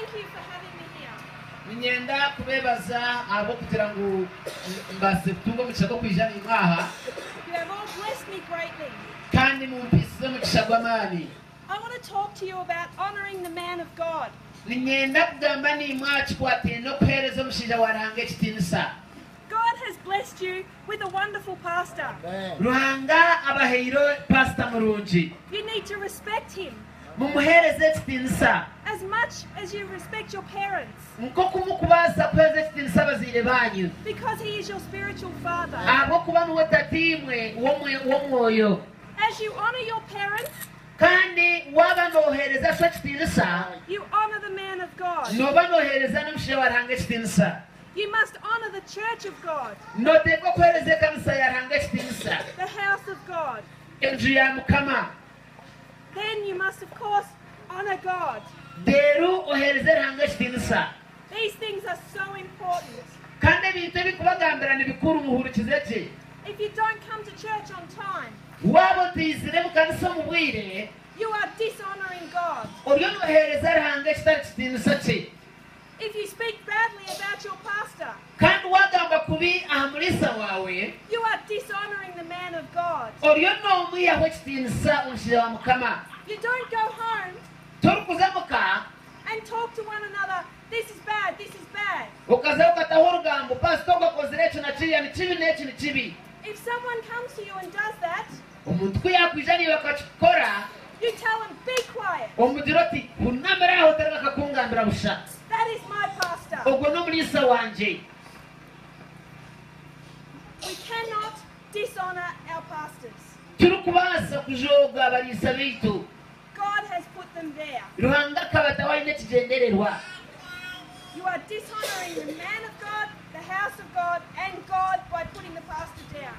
thank you for having me here. ninyenda kubebaza abo kugira ngo mbase kutunga omugisha gw'okwijana imwaha You have all blessed me greatly. kandi mumpisize omugisha gw'amaani I want to talk to you about honoring the man of God. ninyenda kugamba nimwaha kikwatire n'okuheereza omushaija waranga ekitiinisa God has blessed you with a wonderful pastor. ruhanga abaheire pasita murungi You need to respect him mumuheereze ekitiinisa as much as you respect your parents nk'okumukubaasa kuheereza ekitiinisa abazaire banyu because he is your spiritual father. ahabw'okuba niwe tatiimwe w'omwe- w'omwoyo As you honor your parents, kandi waba nooheereza so ekitiinisa you honor the man of God. nooba waranga ekitiinisa You must honor the church of God, nooteekwa kuheereza ekanisa the house of God. enju ya mukama Then you must, of course, honor God. Deeru oheereze rihanga ekitiinisa These things are so important. kandi ebintu ebikubagambira nibikuru muhurikize ki If you don't come to church on time, waaba otiizire mu kanisa omu bwire you are dishonoring God. oriyo nooheereza rihanga ekitari kitiinisa ki If you speak badly about your pastor, kandi wagamba kubi aha mulisa waawe you are dishonoring the man of God. oriyo noomwihaho ekitiinisa omushaija wa mukama You don't go home and talk to one another, this is bad, this is bad. okaza okataho orugambo pasita ogakozire eki na kiriya n'eki ni If someone comes to you and does that, omuntu ku yakwijaniye bakakikora you tell them, be quiet. omugira oti hunamira aho otari busha That is my pastor. ogwo n'omuliisa wangye We cannot dishonor our pastors. turikubaasa kujooga abaliisa baitu God has put them there. Ruhanga akaba tawalina ekigendererwa You are dishonoring the man of God, the house of God, and God by putting the pastor down.